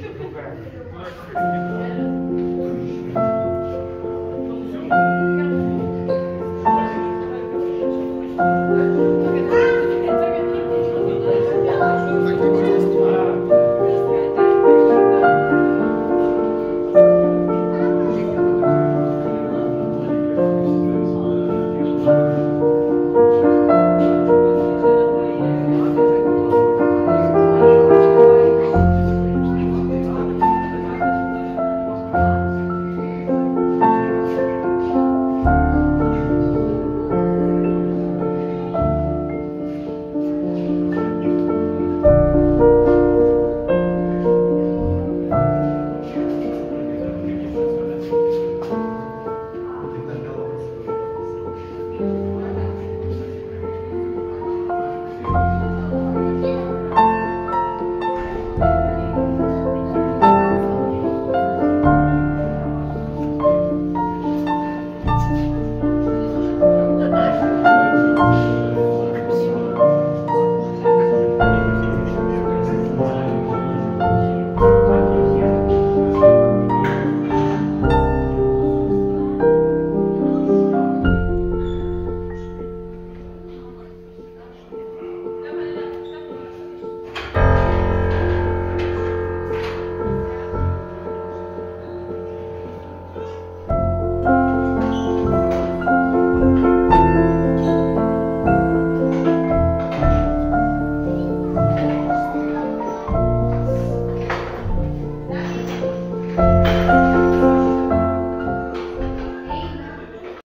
Deixa eu.